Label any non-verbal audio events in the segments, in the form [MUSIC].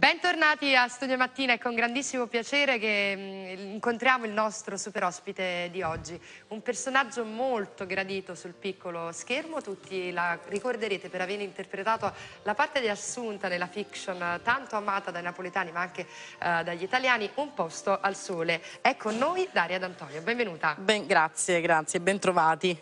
Bentornati a Studio Mattina, è con grandissimo piacere che mh, incontriamo il nostro super ospite di oggi, un personaggio molto gradito sul piccolo schermo, tutti la ricorderete per aver interpretato la parte di Assunta nella fiction tanto amata dai napoletani ma anche uh, dagli italiani, Un posto al sole. È con noi Daria D'Antonio, benvenuta. Ben, grazie, grazie, ben trovati.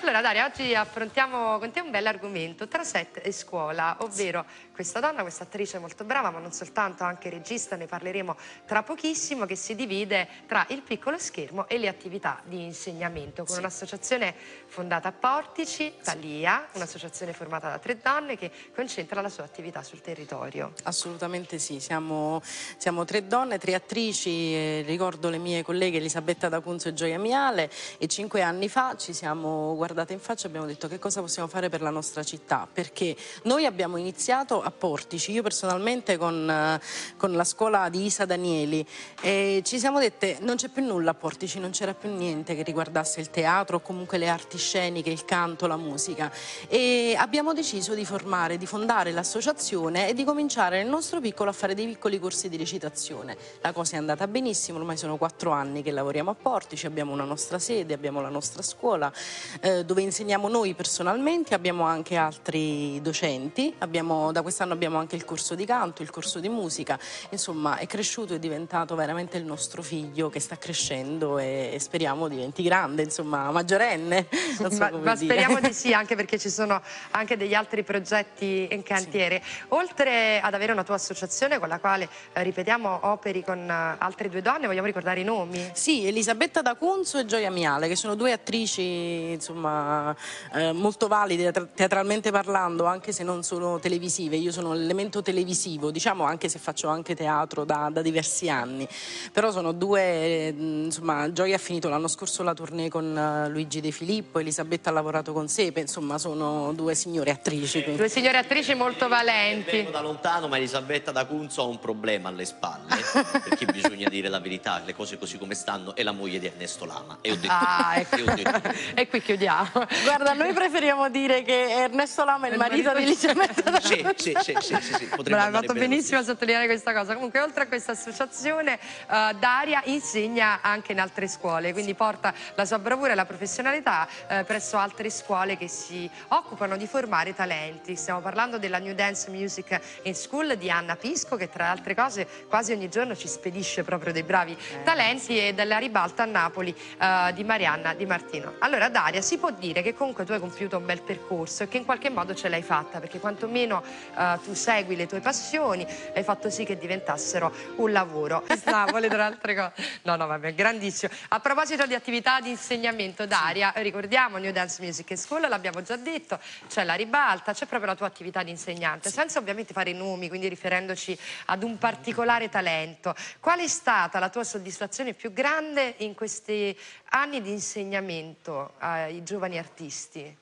Allora Daria, oggi affrontiamo con te un bel argomento, tra set e scuola, ovvero questa donna, questa attrice molto brava, ma non soltanto, anche regista, ne parleremo tra pochissimo, che si divide tra il piccolo schermo e le attività di insegnamento, con sì. un'associazione fondata a Portici, Talia, un'associazione formata da tre donne che concentra la sua attività sul territorio. Assolutamente sì, siamo, siamo tre donne, tre attrici, eh, ricordo le mie colleghe Elisabetta D'Acunzo e Gioia Miale e cinque anni fa ci siamo guardati guardate in faccia e abbiamo detto che cosa possiamo fare per la nostra città, perché noi abbiamo iniziato a Portici, io personalmente con, eh, con la scuola di Isa Danieli, e ci siamo dette non c'è più nulla a Portici, non c'era più niente che riguardasse il teatro o comunque le arti sceniche, il canto, la musica e abbiamo deciso di formare, di fondare l'associazione e di cominciare nel nostro piccolo a fare dei piccoli corsi di recitazione. La cosa è andata benissimo, ormai sono quattro anni che lavoriamo a Portici, abbiamo una nostra sede, abbiamo la nostra scuola, eh, dove insegniamo noi personalmente, abbiamo anche altri docenti, abbiamo, da quest'anno abbiamo anche il corso di canto, il corso di musica, insomma è cresciuto e diventato veramente il nostro figlio che sta crescendo e, e speriamo diventi grande, insomma maggiorenne. So ma, ma speriamo di sì, [LAUGHS] anche perché ci sono anche degli altri progetti in cantiere. Sì. Oltre ad avere una tua associazione con la quale, eh, ripetiamo, operi con uh, altre due donne, vogliamo ricordare i nomi? Sì, Elisabetta D'Acunzo e Gioia Miale, che sono due attrici insomma, insomma, eh, molto valide teatralmente parlando, anche se non sono televisive. Io sono l'elemento televisivo, diciamo anche se faccio anche teatro da, da diversi anni. Però sono due, insomma, Gioia ha finito l'anno scorso la tournée con uh, Luigi De Filippo, Elisabetta ha lavorato con Sepe, insomma sono due signore attrici. Quindi. Due signore attrici molto valenti. Vengo da lontano, ma Elisabetta da Cunzo ha un problema alle spalle, perché [LAUGHS] bisogna dire la verità, le cose così come stanno, è la moglie di Ernesto Lama. E, ho detto, ah, ecco. e, detto, [LAUGHS] e qui chiudiamo Guarda, noi preferiamo dire che Ernesto Lama è il marito, marito di Elisabetta Sì, sì, sì, sì, sì, [LAUGHS] sì Bravo, fatto benissimo a sottolineare questa cosa. Comunque, oltre a questa associazione, uh, Daria insegna anche in altre scuole, quindi porta la sua bravura e la professionalità uh, presso altre scuole che si occupano di formare talenti. Stiamo parlando della New Dance Music in School di Anna Pisco, che tra le altre cose quasi ogni giorno ci spedisce proprio dei bravi eh, talenti, sì. e della ribalta a Napoli uh, di Marianna Di Martino. Allora, Daria, si può può dire che comunque tu hai compiuto un bel percorso e che in qualche modo ce l'hai fatta, perché quantomeno uh, tu segui le tue passioni, hai fatto sì che diventassero un lavoro. [LAUGHS] Stavo le altre cose. No, no, vabbè, grandissimo. A proposito di attività di insegnamento d'aria, ricordiamo New Dance Music School, l'abbiamo già detto, c'è la ribalta, c'è proprio la tua attività di insegnante, sì. senza ovviamente fare nomi, quindi riferendoci ad un particolare talento. Qual è stata la tua soddisfazione più grande in questi anni di insegnamento ai giovani artisti?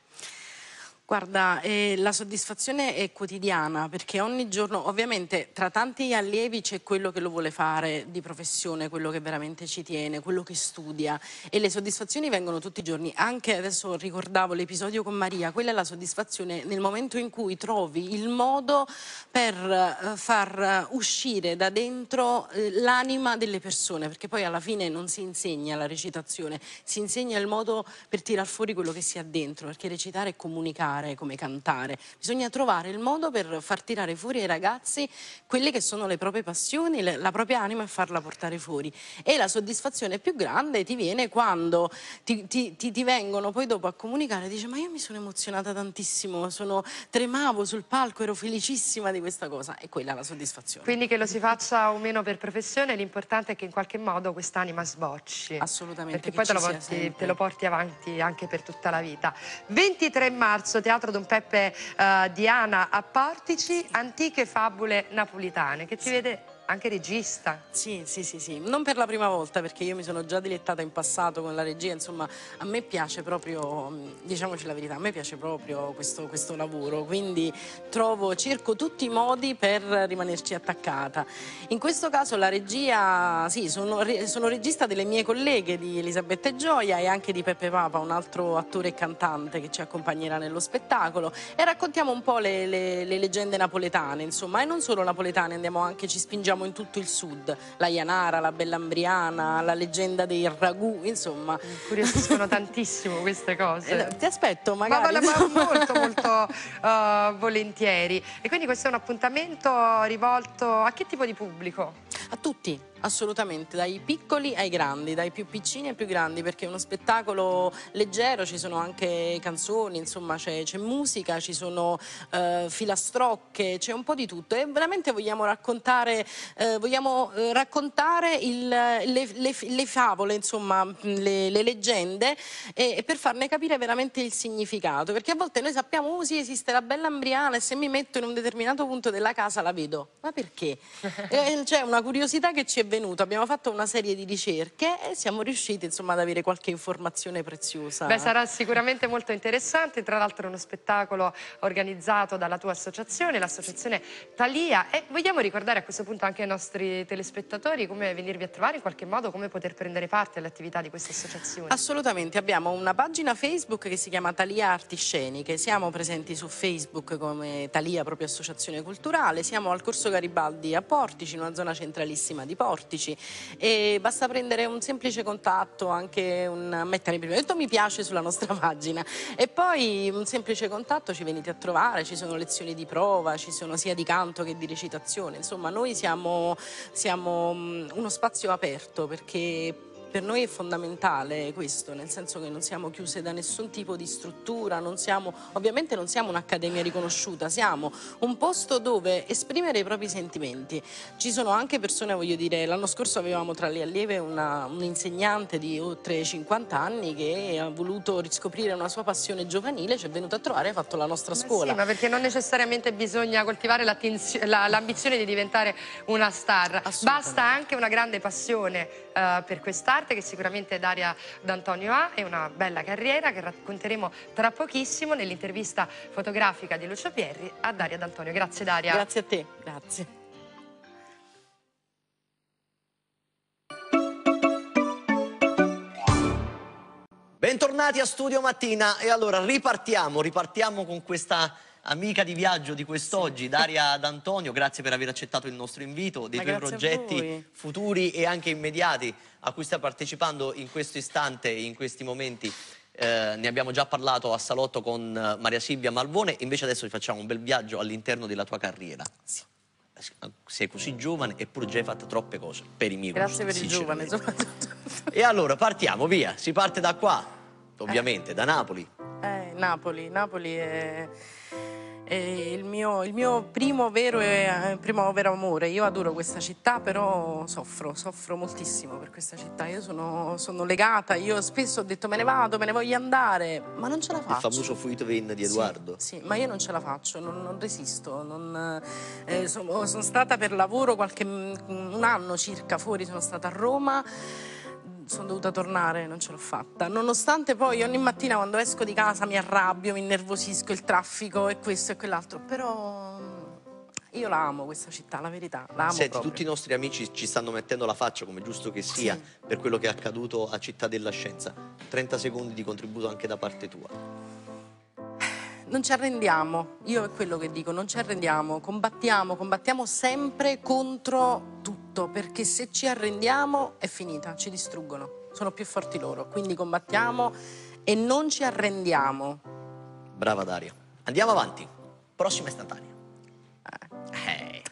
Guarda, eh, la soddisfazione è quotidiana perché ogni giorno, ovviamente tra tanti allievi c'è quello che lo vuole fare di professione, quello che veramente ci tiene, quello che studia e le soddisfazioni vengono tutti i giorni. Anche adesso ricordavo l'episodio con Maria, quella è la soddisfazione nel momento in cui trovi il modo per eh, far uscire da dentro eh, l'anima delle persone, perché poi alla fine non si insegna la recitazione, si insegna il modo per tirar fuori quello che si ha dentro, perché recitare è comunicare suonare, come cantare. Bisogna trovare il modo per far tirare fuori ai ragazzi quelle che sono le proprie passioni, la propria anima e farla portare fuori. E la soddisfazione più grande ti viene quando ti, ti, ti, ti vengono poi dopo a comunicare e dici ma io mi sono emozionata tantissimo, sono, tremavo sul palco, ero felicissima di questa cosa e quella è la soddisfazione. Quindi che lo si faccia o meno per professione, l'importante è che in qualche modo quest'anima sbocci. Assolutamente. Perché poi te lo, porti, te lo porti avanti anche per tutta la vita. 23 marzo Teatro Don Peppe uh, Diana a Portici, antiche fabule napolitane, che ci vede anche regista. Sì, sì, sì, sì, non per la prima volta perché io mi sono già dilettata in passato con la regia, insomma a me piace proprio, diciamoci la verità, a me piace proprio questo, questo lavoro, quindi trovo, cerco tutti i modi per rimanerci attaccata. In questo caso la regia, sì, sono, sono regista delle mie colleghe di Elisabetta e Gioia e anche di Peppe Papa, un altro attore e cantante che ci accompagnerà nello spettacolo e raccontiamo un po' le, le, le leggende napoletane, insomma, e non solo napoletane, andiamo anche, ci spingiamo troviamo in tutto il sud, la Ianara, la Bellambriana, la leggenda dei ragù, insomma. Mi incuriosiscono [LAUGHS] tantissimo queste cose. Eh, ti aspetto magari. Ma, ma [LAUGHS] molto, molto uh, volentieri. E quindi questo è un appuntamento rivolto a che tipo di pubblico? A tutti, Assolutamente, dai piccoli ai grandi, dai più piccini ai più grandi, perché è uno spettacolo leggero, ci sono anche canzoni, insomma c'è musica, ci sono eh, filastrocche, c'è un po' di tutto. E veramente vogliamo raccontare, eh, vogliamo eh, raccontare il, le, le, le, favole, insomma le, le leggende e, e, per farne capire veramente il significato, perché a volte noi sappiamo, oh sì esiste la bella ambriana e se mi metto in un determinato punto della casa la vedo, ma perché? [LAUGHS] Eh, c'è una curiosità che ci è venuto, abbiamo fatto una serie di ricerche e siamo riusciti insomma, ad avere qualche informazione preziosa. Beh, sarà sicuramente molto interessante, tra l'altro è uno spettacolo organizzato dalla tua associazione, l'associazione Talia e vogliamo ricordare a questo punto anche ai nostri telespettatori come venirvi a trovare in qualche modo, come poter prendere parte alle attività di questa associazione. Assolutamente, abbiamo una pagina Facebook che si chiama Talia Arti Sceniche, siamo presenti su Facebook come Talia proprio associazione culturale, siamo al Corso Garibaldi a Portici, in una zona centralissima di Portici portici e basta prendere un semplice contatto, anche un, mettere in primo detto mi piace sulla nostra [LAUGHS] pagina. E poi un semplice contatto ci venite a trovare, ci sono lezioni di prova, ci sono sia di canto che di recitazione, insomma noi siamo, siamo uno spazio aperto perché per noi è fondamentale questo, nel senso che non siamo chiuse da nessun tipo di struttura, non siamo, ovviamente non siamo un'accademia riconosciuta, siamo un posto dove esprimere i propri sentimenti. Ci sono anche persone, voglio dire, l'anno scorso avevamo tra le allieve una, un di oltre 50 anni che ha voluto riscoprire una sua passione giovanile, ci è venuto a trovare e ha fatto la nostra scuola. Sì, ma perché non necessariamente bisogna coltivare l'ambizione di diventare una star, basta anche una grande passione uh, per quest'arte parte che sicuramente Daria D'Antonio ha e una bella carriera che racconteremo tra pochissimo nell'intervista fotografica di Lucio Pierri a Daria D'Antonio. Grazie Daria. Grazie a te, grazie. Bentornati a Studio Mattina e allora ripartiamo, ripartiamo con questa amica di viaggio di quest'oggi, Daria [LAUGHS] D'Antonio, grazie per aver accettato il nostro invito, dei Ma tuoi progetti futuri e anche immediati a cui stai partecipando in questo istante, in questi momenti. Eh, ne abbiamo già parlato a salotto con eh, Maria Silvia Malvone, invece adesso facciamo un bel viaggio all'interno della tua carriera. Sì. Sei così giovane eppure già hai fatto troppe cose per i miei Grazie per il giovane soprattutto. E allora partiamo, via, si parte da qua, ovviamente, eh. da Napoli. Eh, Napoli, Napoli è il mio, il, mio, primo vero, e, primo vero amore. Io adoro questa città, però soffro, soffro moltissimo per questa città. Io sono, sono, legata, io spesso ho detto me ne vado, me ne voglio andare, ma non ce la faccio. Il famoso Fuito Vin di Edoardo. Sì, sì, ma io non ce la faccio, non, non resisto. Non, eh, sono, sono, stata per lavoro qualche, un anno circa fuori, sono stata a Roma sono dovuta tornare, non ce l'ho fatta. Nonostante poi ogni mattina quando esco di casa mi arrabbio, mi innervosisco, il traffico e questo e quell'altro, però io la amo questa città, la verità, la amo Senti, proprio. tutti i nostri amici ci stanno mettendo la faccia, come giusto che sia, sì. per quello che è accaduto a Città della Scienza. 30 secondi di contributo anche da parte tua non ci arrendiamo, io è quello che dico, non ci arrendiamo, combattiamo, combattiamo sempre contro tutto, perché se ci arrendiamo è finita, ci distruggono, sono più forti loro, quindi combattiamo e non ci arrendiamo. Brava Daria. Andiamo avanti, prossima istantanea. Eh.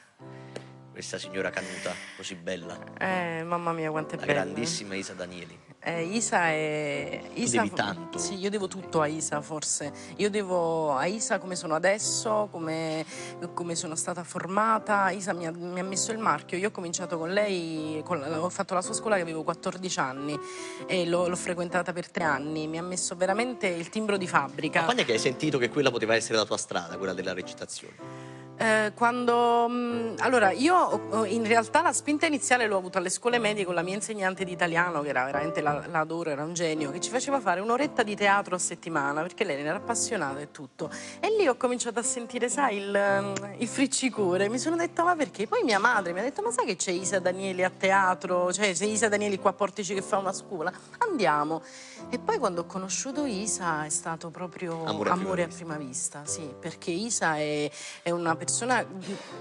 Questa signora canuta, così bella. Eh, mamma mia, quanto è La bella. grandissima Isa Danieli. Eh, Isa è... Isa, devi tanto. Sì, io devo tutto a Isa forse. Io devo a Isa come sono adesso, come, come sono stata formata. Isa mi ha, mi ha, messo il marchio. Io ho cominciato con lei, con, ho fatto la sua scuola che avevo 14 anni e l'ho, l'ho, frequentata per tre anni. Mi ha messo veramente il timbro di fabbrica. Ma quando è che hai sentito che quella poteva essere la tua strada, quella della recitazione? Eh, quando, mh, mm, allora, io in realtà la spinta iniziale l'ho avuta alle scuole medie con la mia insegnante di italiano, che era veramente la, l'adoro, era un genio, che ci faceva fare un'oretta di teatro a settimana, perché lei era appassionata e tutto. E lì ho cominciato a sentire, sai, il, il friccicore. Mi sono detta, ma perché? Poi mia madre mi ha detto, ma sai che c'è Isa Danieli a teatro? Cioè, c'è Isa Danieli qua a Portici che fa una scuola? Andiamo. E poi quando ho conosciuto Isa è stato proprio amore a, amore prima, a prima vista, sì, perché Isa è, è una persona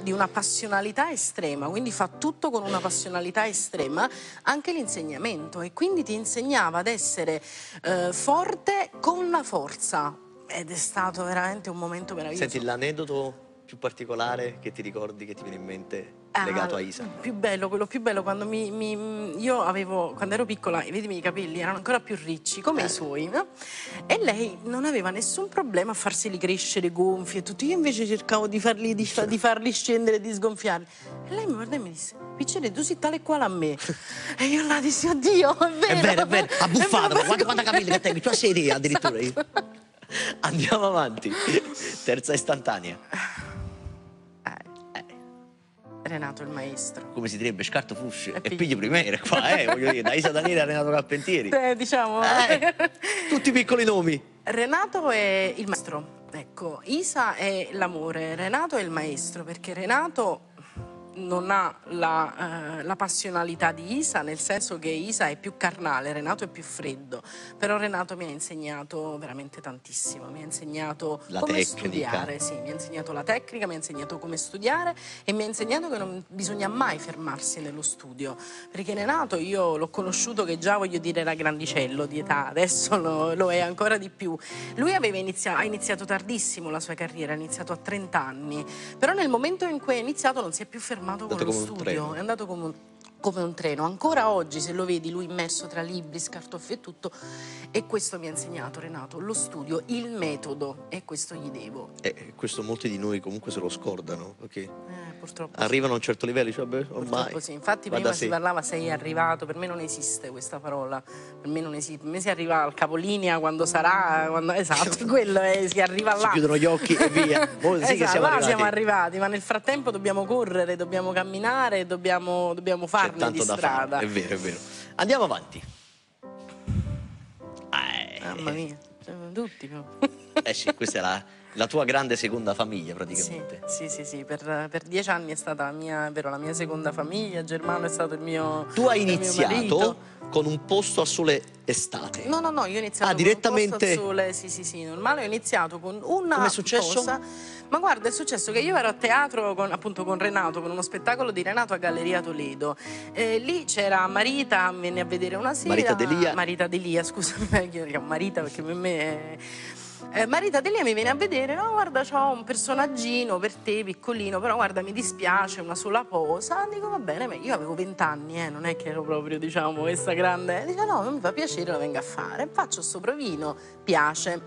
di una passionalità estrema, quindi fa tutto con una passionalità estrema, anche l'insegnamento e quindi ti insegnava ad essere eh, forte con la forza ed è stato veramente un momento meraviglioso. Senti l'aneddoto più particolare che ti ricordi, che ti viene in mente legato ah, a Isa? Più bello, quello più bello quando mi, mi, io avevo, quando ero piccola, vedimi i capelli erano ancora più ricci, come eh. i suoi, no? E lei non aveva nessun problema a farseli crescere gonfi e tutto. Io invece cercavo di farli, di, di farli scendere, di sgonfiarli. E lei mi guardò e mi disse, Piccere, tu sei tale quale a me. [LAUGHS] E io la dissi, oddio, è vero. È vero, è vero, ha buffato, ma guarda quanta capelli che te, tu sei addirittura. [LAUGHS] Esatto. Andiamo avanti. Terza istantanea. Renato il maestro. Come si direbbe, scarto fusce e, e pigli primere qua, eh, [LAUGHS] voglio dire, da Isa Daniele a Renato Carpentieri. Eh, diciamo. [LAUGHS] Eh, tutti piccoli nomi. Renato è il maestro. Ecco, Isa è l'amore, Renato è il maestro, perché Renato non ha la, eh, la, passionalità di Isa, nel senso che Isa è più carnale, Renato è più freddo, però Renato mi ha insegnato veramente tantissimo, mi ha insegnato la come tecnica. studiare, sì, mi ha insegnato la tecnica, mi ha insegnato come studiare e mi ha insegnato che non bisogna mai fermarsi nello studio, perché Renato io l'ho conosciuto che già voglio dire era grandicello di età, adesso lo, lo è ancora di più. Lui iniziato, ha iniziato tardissimo la sua carriera, ha iniziato a 30 anni, però nel momento in cui ha iniziato non si è più fermato fermato con lo studio, è andato come un come un treno. Ancora oggi, se lo vedi, lui immerso tra libri, scartoffi e tutto, e questo mi ha insegnato Renato, lo studio, il metodo, e questo gli devo. E questo molti di noi comunque se lo scordano, perché eh, purtroppo arrivano sì. a un certo livello, cioè, beh, ormai. Sì. Infatti prima si parlava sei arrivato, per me non esiste questa parola, per me non esiste, per me si arriva al capolinea quando sarà, quando... esatto, [LAUGHS] quello è, si arriva là. Si chiudono gli occhi e via. [LAUGHS] Voi sì esatto, siamo là arrivati. siamo arrivati, ma nel frattempo dobbiamo correre, dobbiamo camminare, dobbiamo, dobbiamo fare farne di strada. È vero, è vero. Andiamo avanti. Eh. Mamma mia, siamo tutti. [LAUGHS] eh sì, questa è la, la, tua grande seconda famiglia praticamente. Sì, sì, sì, sì. Per, per, dieci anni è stata la mia, vero, la mia seconda famiglia, Germano è stato il mio Tu hai iniziato con un posto a sole estate. No, no, no, io ho iniziato ah, con direttamente... sole, sì, sì, sì, normale, ho iniziato con una Come è successo? Cosa, ma guarda, è successo che io ero a teatro con, appunto con Renato, con uno spettacolo di Renato a Galleria Toledo. Eh, lì c'era Marita, venne a vedere una sera. Marita Delia. Marita Delia, scusami, [LAUGHS] io chiamo Marita perché per me è eh, Marita Delia mi viene a vedere, no guarda c'ho un personaggino per te piccolino, però guarda mi dispiace, una sola posa. Dico va bene, io avevo vent'anni, eh, non è che ero proprio diciamo questa grande. Dico no, non mi fa piacere, lo vengo a fare. Faccio sto provino, piace.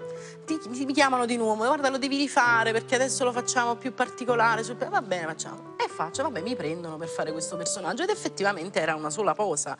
Ti, mi chiamano di nuovo, guarda lo devi rifare perché adesso lo facciamo più particolare. Va bene, facciamo. E faccio, vabbè mi prendono per fare questo personaggio ed effettivamente era una sola posa.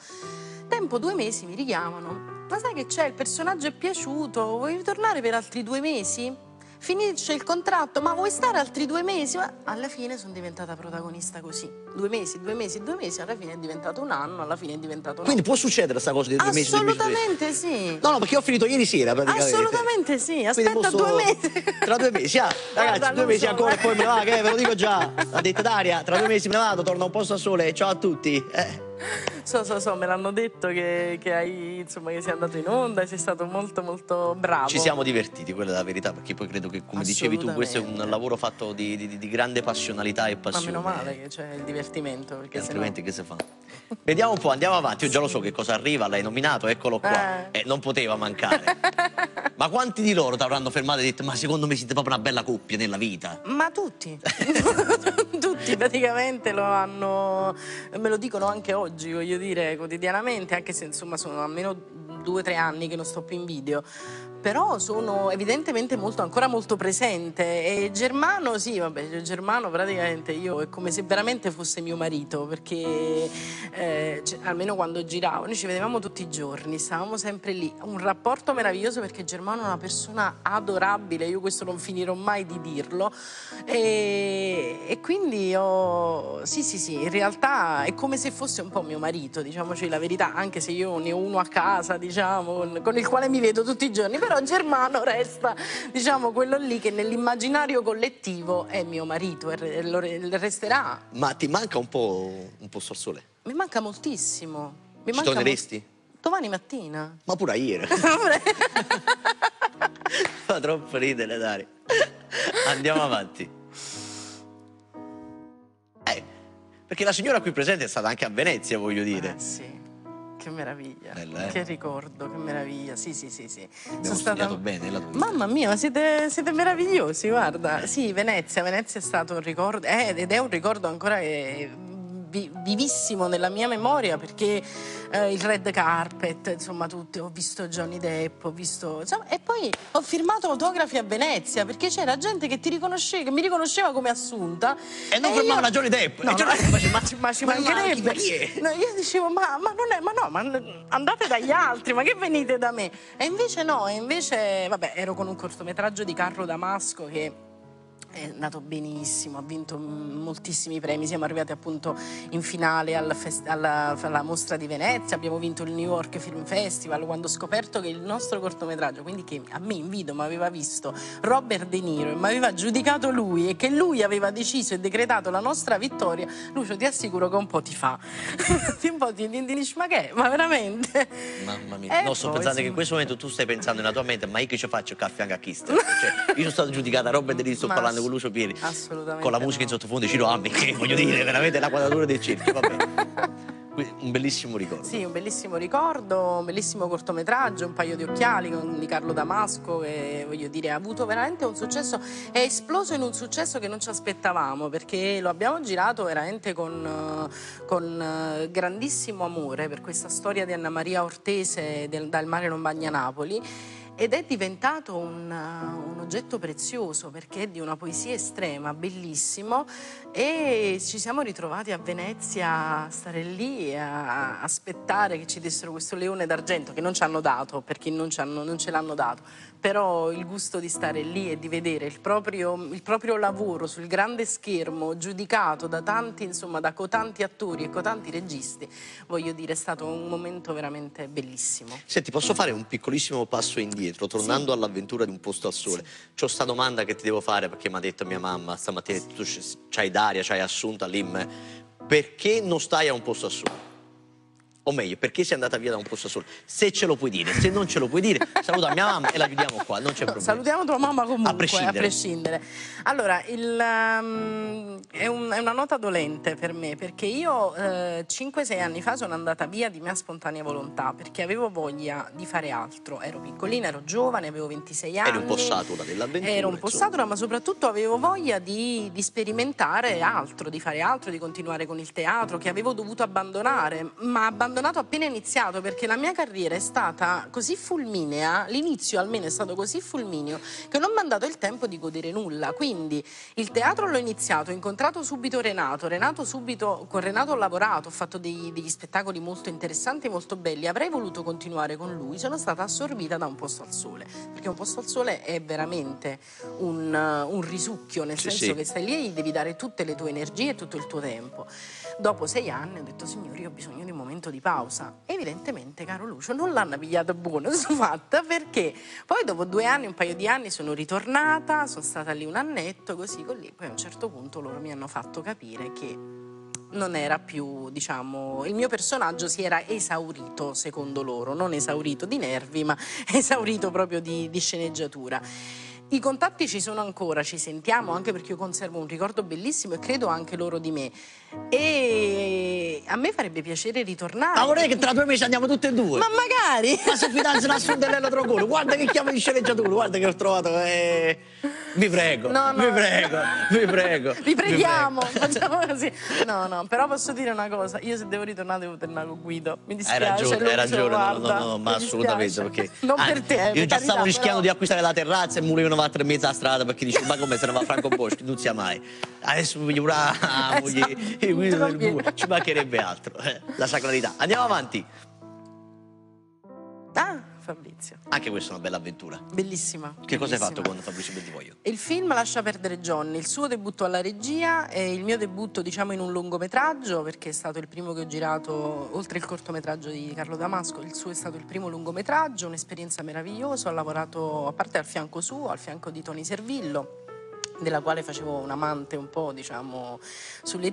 Tempo due mesi mi richiamano ma sai che c'è, il personaggio è piaciuto, vuoi ritornare per altri due mesi? Finisce il contratto, ma vuoi stare altri due mesi? Ma alla fine sono diventata protagonista così. Due mesi, due mesi, due mesi, alla fine è diventato un anno, alla fine è diventato un Quindi può succedere questa cosa di due mesi? Assolutamente sì. No, no, perché ho finito ieri sera praticamente. Assolutamente sì, aspetta posso... due mesi. Tra due mesi, ah, [LAUGHS] ragazzi, Guarda, due mesi so. ancora e poi me ne vado, che ve lo dico già. Ha detto Daria, tra due mesi me ne vado, torno un posto a sole, ciao a tutti. Eh. So, so, so, me l'hanno detto che, che, hai, insomma, che sei andato in onda e sei stato molto, molto bravo. Ci siamo divertiti, quella è la verità, perché poi credo che, come dicevi tu, questo è un lavoro fatto di, di, di grande passionalità e passione. Ma meno male che c'è il divertimento, perché altrimenti no... che si fa? Vediamo un po', andiamo avanti. Io già lo so che cosa arriva, l'hai nominato, eccolo qua. Eh. Eh, non poteva mancare. [LAUGHS] ma quanti di loro ti avranno fermato e detto, ma secondo me siete proprio una bella coppia nella vita? Ma tutti. [LAUGHS] tutti [LAUGHS] praticamente lo hanno, me lo dicono anche oggi, voglio dire, quotidianamente, anche se insomma sono almeno due o tre anni che non sto più in video però sono evidentemente molto, ancora molto presente. E Germano sì, vabbè, Germano praticamente io è come se veramente fosse mio marito perché eh, cioè, almeno quando giravo noi ci vedevamo tutti i giorni, stavamo sempre lì, un rapporto meraviglioso perché Germano è una persona adorabile, io questo non finirò mai di dirlo. E, e quindi ho, sì sì sì, in realtà è come se fosse un po' mio marito, diciamoci la verità, anche se io ne ho uno a casa, diciamo, con il quale mi vedo tutti i giorni, però Germano resta, diciamo, quello lì che nell'immaginario collettivo è mio marito e lo resterà. Ma ti manca un po' un posto al sole? Mi manca moltissimo. Mi Ci torneresti? Mo domani mattina. Ma pure ieri. [LAUGHS] Fa troppo ridere, Dari. Andiamo avanti. Eh, perché la signora qui presente è stata anche a Venezia, voglio dire. Eh, sì. Che meraviglia, Bella, eh? che ricordo, che meraviglia. Sì, sì, sì, sì. Sono stata... bene la tua vita. Mamma mia, ma siete, siete meravigliosi, guarda. Sì, Venezia, Venezia è stato un ricordo, eh, ed è un ricordo ancora che vivissimo nella mia memoria perché eh, il red carpet, insomma, tutti, ho visto Johnny Depp, ho visto, insomma, e poi ho firmato autografi a Venezia perché c'era gente che ti riconosceva, che mi riconosceva come assunta. E non firmava la Johnny Depp, no, no, ma, ma, ci mancherebbe. No, io dicevo, ma, ma, non è, ma no, ma andate dagli altri, ma che venite da me? E invece no, e invece, vabbè, ero con un cortometraggio di Carlo Damasco che è andato benissimo, ha vinto moltissimi premi, siamo arrivati appunto in finale alla, alla, alla, mostra di Venezia, abbiamo vinto il New York Film Festival, quando ho scoperto che il nostro cortometraggio, quindi che a me in video mi aveva visto Robert De Niro e mi aveva giudicato lui e che lui aveva deciso e decretato la nostra vittoria, Lucio ti assicuro che un po' ti fa, [LAUGHS] un po' ti, ti, dici ma che, ma veramente? Mamma mia, no, sto pensando sì. che in questo momento tu stai pensando nella tua mente ma io che ci faccio? Caffè anche a chi cioè, io sono stato giudicata Robert De Niro, sto ma parlando con Lucio Pieri. Assolutamente. Con la musica no. in sottofondo Ciro Ammi, che voglio dire, veramente la quadratura del cerchio, vabbè. Un bellissimo ricordo. Sì, un bellissimo ricordo, un bellissimo cortometraggio, un paio di occhiali con, di Carlo Damasco che voglio dire ha avuto veramente un successo, è esploso in un successo che non ci aspettavamo perché lo abbiamo girato veramente con, con eh, grandissimo amore per questa storia di Anna Maria Ortese del, dal mare non bagna Napoli ed è diventato un, un, oggetto prezioso perché è di una poesia estrema, bellissimo e ci siamo ritrovati a Venezia a stare lì a, aspettare che ci dessero questo leone d'argento che non ci hanno dato perché non, hanno, non ce l'hanno dato però il gusto di stare lì e di vedere il proprio, il proprio lavoro sul grande schermo giudicato da tanti, insomma, da cotanti attori e cotanti registi, voglio dire, è stato un momento veramente bellissimo. Senti, posso fare un piccolissimo passo indietro, tornando sì. all'avventura di Un posto al sole? Sì. C'ho questa domanda che ti devo fare perché mi ha detto mia mamma stamattina, tu c'hai Daria, c'hai Assunta lì, perché non stai a Un posto sole? O meglio, perché sei andata via da un posto solo? Se ce lo puoi dire, se non ce lo puoi dire, [LAUGHS] saluta mia mamma e la chiudiamo qua, non c'è problema. Salutiamo tua mamma comunque, a prescindere. A prescindere. Allora, il, um, è, un, è, una nota dolente per me, perché io eh, 5-6 anni fa sono andata via di mia spontanea volontà, perché avevo voglia di fare altro. Ero piccolina, ero giovane, avevo 26 anni. Eri un po' satura dell'avventura. Ero un po' satura, ma soprattutto avevo voglia di, di sperimentare altro, di fare altro, di continuare con il teatro, che avevo dovuto abbandonare, ma abbandonato abbandonato appena iniziato perché la mia carriera è stata così fulminea, l'inizio almeno è stato così fulmineo che non mi ha dato il tempo di godere nulla. Quindi il teatro l'ho iniziato, ho incontrato subito Renato, Renato subito, con Renato ho lavorato, ho fatto dei, degli spettacoli molto interessanti, molto belli, avrei voluto continuare con lui, sono stata assorbita da un posto al sole, perché un posto al sole è veramente un, un risucchio, nel sì, senso sì. che stai lì e devi dare tutte le tue energie e tutto il tuo tempo. Dopo sei anni ho detto, signori, ho bisogno di un momento di pausa. Evidentemente, caro Lucio, non l'hanno pigliata buona [LAUGHS] su fatta perché poi dopo due anni, un paio di anni, sono ritornata, sono stata lì un annetto, così con lì. Poi a un certo punto loro mi hanno fatto capire che non era più, diciamo, il mio personaggio si era esaurito, secondo loro, non esaurito di nervi, ma [LAUGHS] esaurito proprio di, di sceneggiatura. I contatti ci sono ancora, ci sentiamo anche perché io conservo un ricordo bellissimo e credo anche loro di me. E a me farebbe piacere ritornare. Ma vorrei che tra due mesi andiamo tutte e due. Ma magari! Ma se fidanza una sondellella Trocolo, guarda che chiamo di sceneggiatura, guarda che ho trovato. Eh... Vi prego, No, no. vi prego, vi prego. Vi preghiamo, vi prego. facciamo così. No, no, però posso dire una cosa, io se devo ritornare devo tornare con Guido. Mi Hai dispiace. ragione, hai ragione, no, no, no, no, ma assolutamente perché [LAUGHS] Non anzi, per te, io per già carità, stavo rischiando però- di acquistare la terrazza e battere in mezzo alla strada perché dicevo ma come se ne va Franco Boschi, non sia mai. Adesso mi [LAUGHS] moglie, Esatto, il guido del bue, ci mancherebbe altro, eh, la sacralità. Andiamo avanti, Ah, Fabrizio, anche questa è una bella avventura. bellissima. Che cosa hai fatto con Fabrizio Bentivoglio? Il film Lascia perdere Johnny, il suo debutto alla regia e il mio debutto diciamo in un lungometraggio perché è stato il primo che ho girato oltre il cortometraggio di Carlo Damasco, il suo è stato il primo lungometraggio, un'esperienza meravigliosa, ho lavorato a parte al fianco suo, al fianco di Tony Servillo della quale facevo un amante un po' diciamo sulle